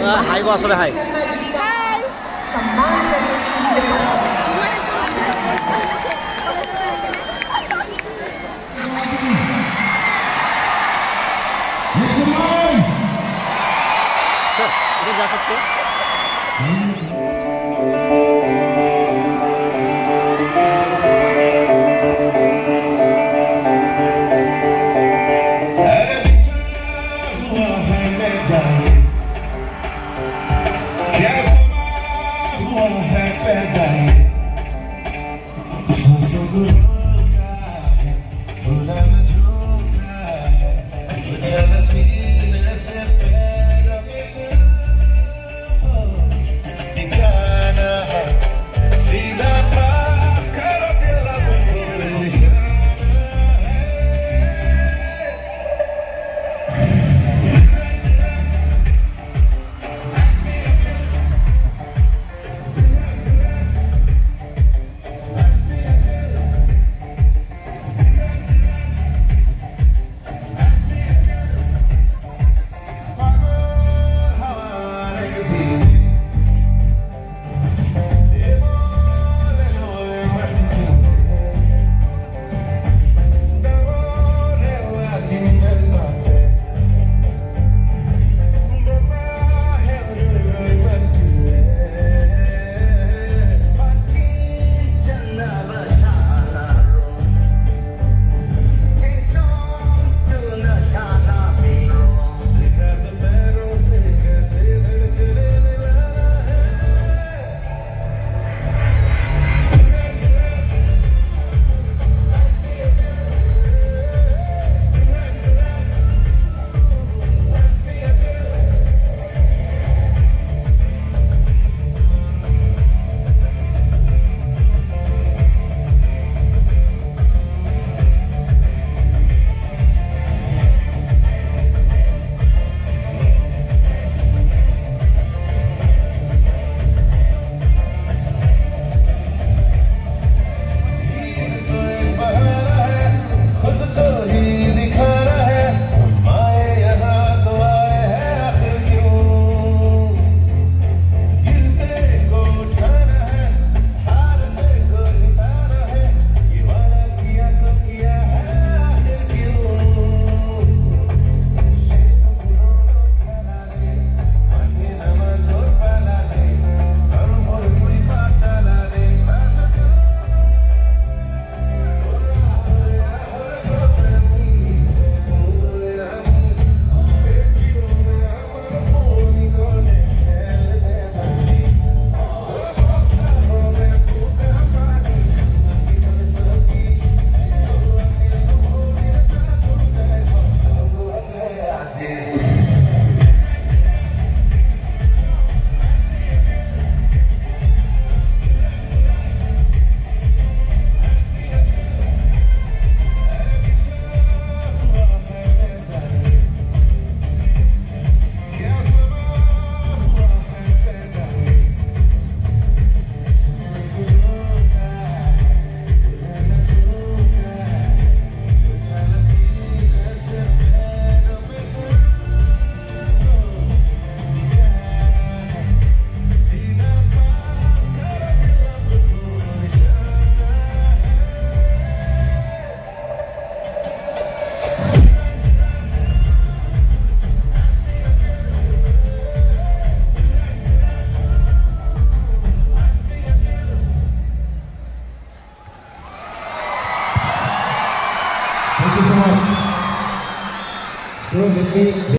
あ背後はそれはい。जो व्यक्ति